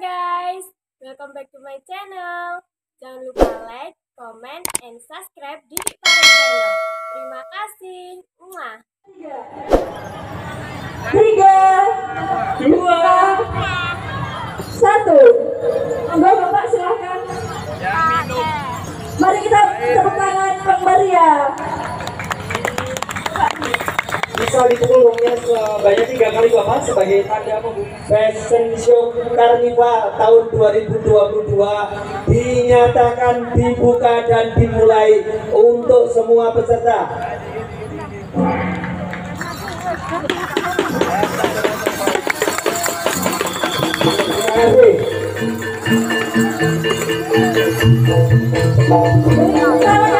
guys, welcome back to my channel. Jangan lupa like, comment, and subscribe di Pare Channel. Terima kasih. Mwah. tiga, dua, satu. Monggo Bapak silahkan. Mari kita tepuk tangan Bang Maria. Bisa dipukul gongnya sebanyak tiga kali Bapak sebagai tanda pembuka Fashion Show Carnival tahun 2022 dinyatakan dibuka dan dimulai untuk semua peserta. Terima kasih.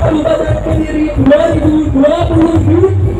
Kabupaten Kediri 2022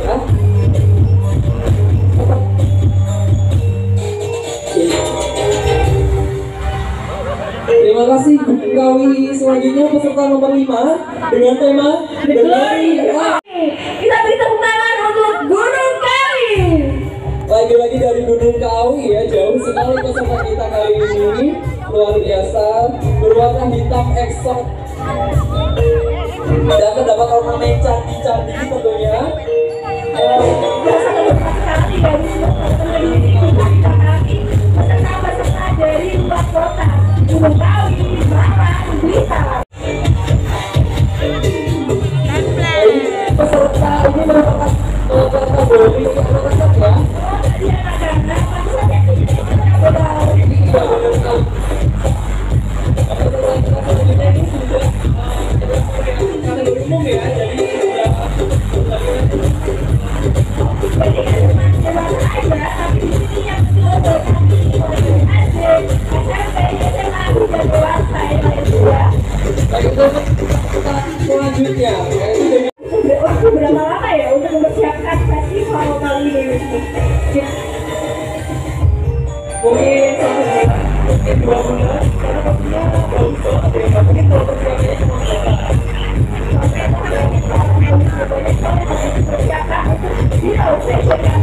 Terima kasih Gawi selanjutnya peserta nomor 5 dengan tema The Glory Kita beri tepuk tangan untuk Gunung Kawi. Lagi-lagi dari Gunung Kawi ya, jauh sekali peserta kita kali ini. Luar biasa, berwarna hitam eksot. Dan terdapat ornamen candi-candi kali ini? Ya, persiapkan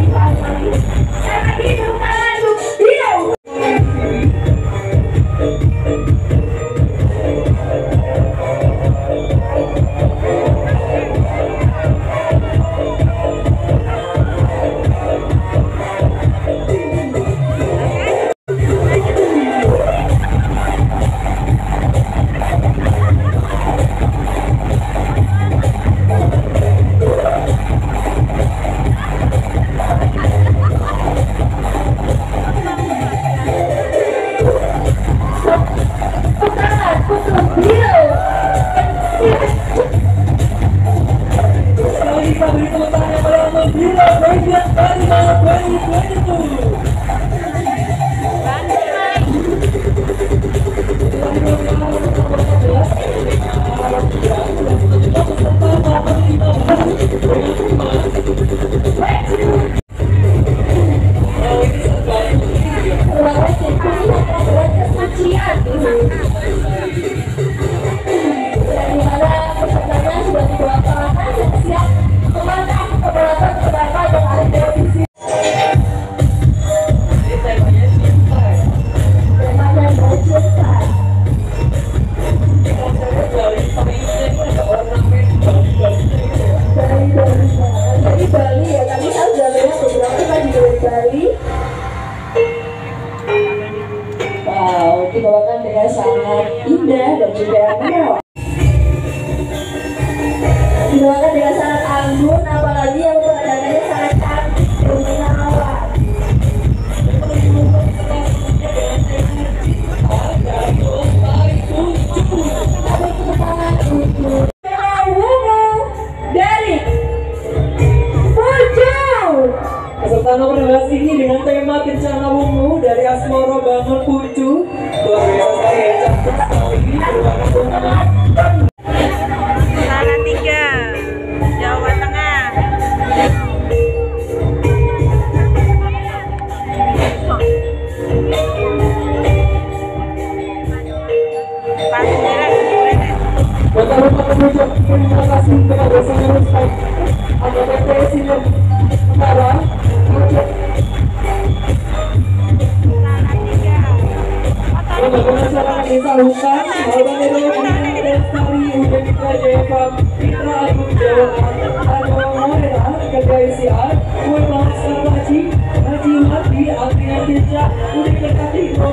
ऐसा होगा भगवान लोग सारी उपनिका जय पाप इतना तुम जवान अरे मोरे रात कटाई से आज कोई बात सरवाजी हजी मत भी आगे आगे जा उन्हें कटाती हो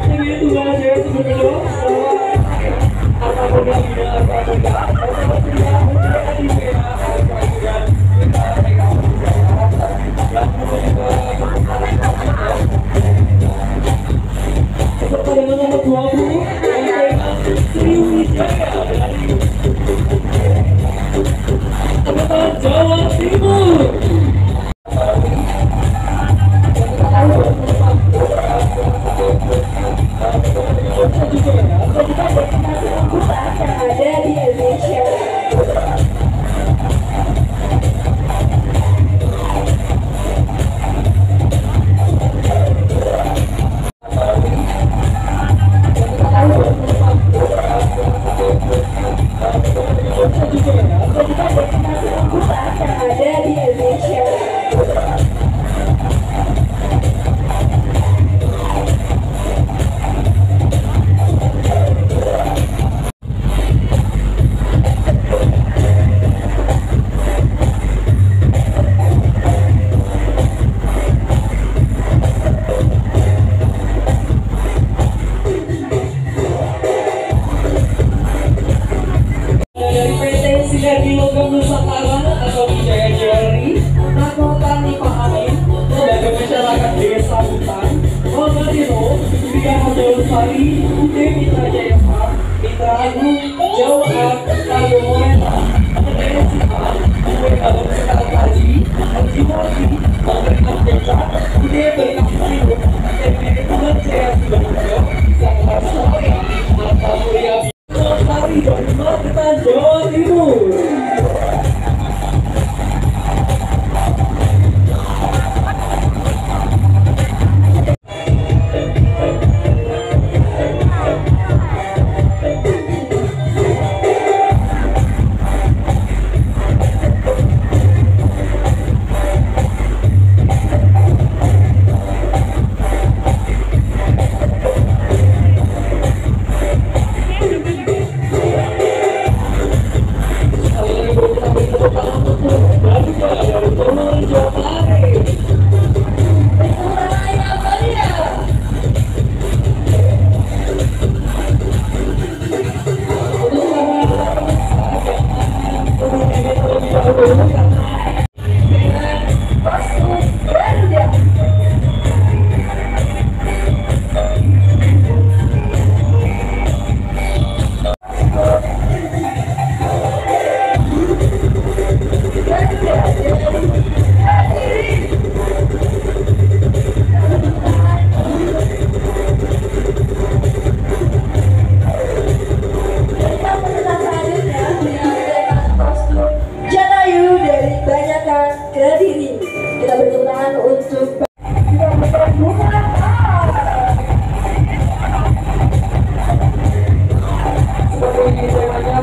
तो ये तुम्हारा जय तुम लोग सर्वा अपना अपना अपना अपना अपना अपना Cucurannya. देवशाली के पिता। के पितागु जो आपका गोमय था अपने सिखा हुए अवसर का जी जीवन की अपने अपने साथ उन्हें परिणाम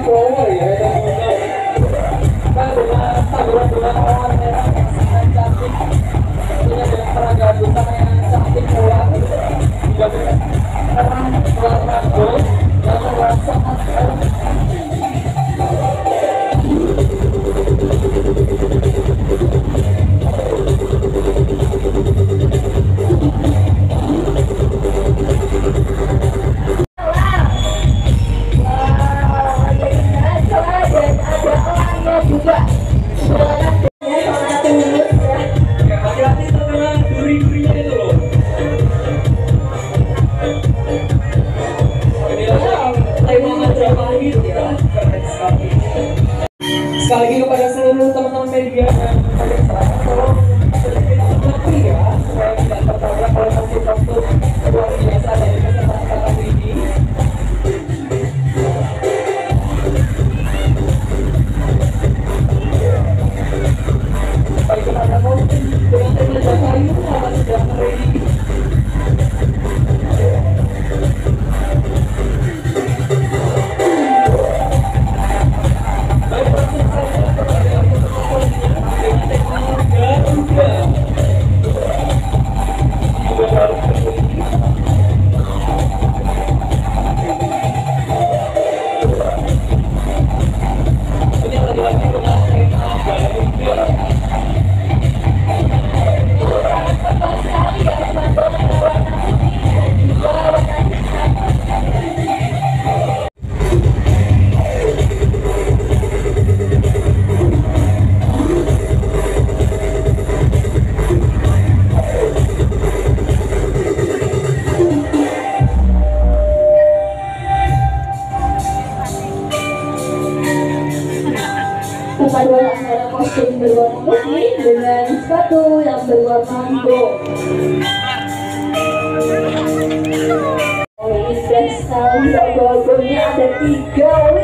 Oh yeah. teman-teman media dan perpaduan antara kostum berwarna putih dengan sepatu yang berwarna gold. Oh, ini freestyle, ada tiga